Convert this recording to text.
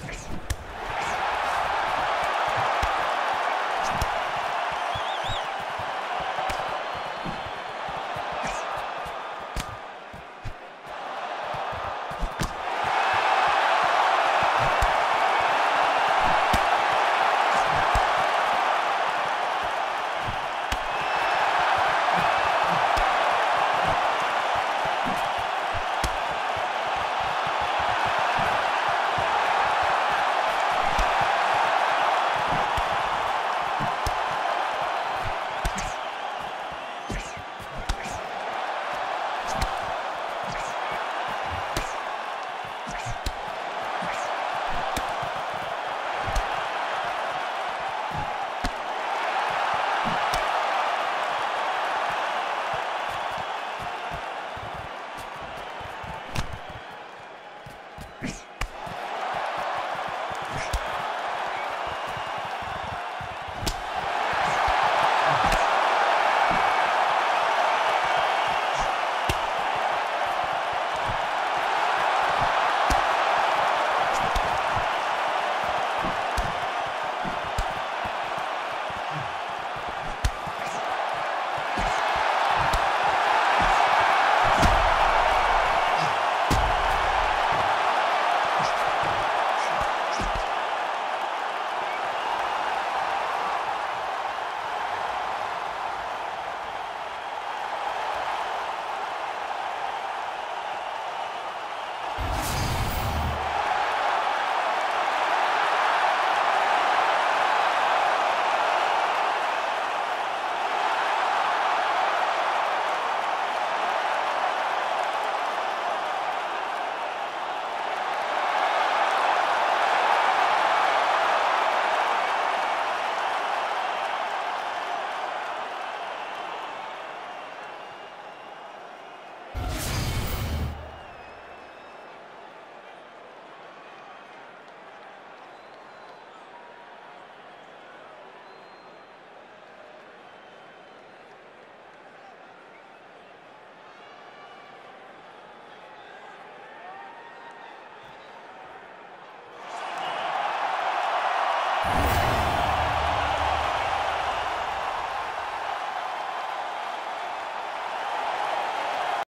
Thanks.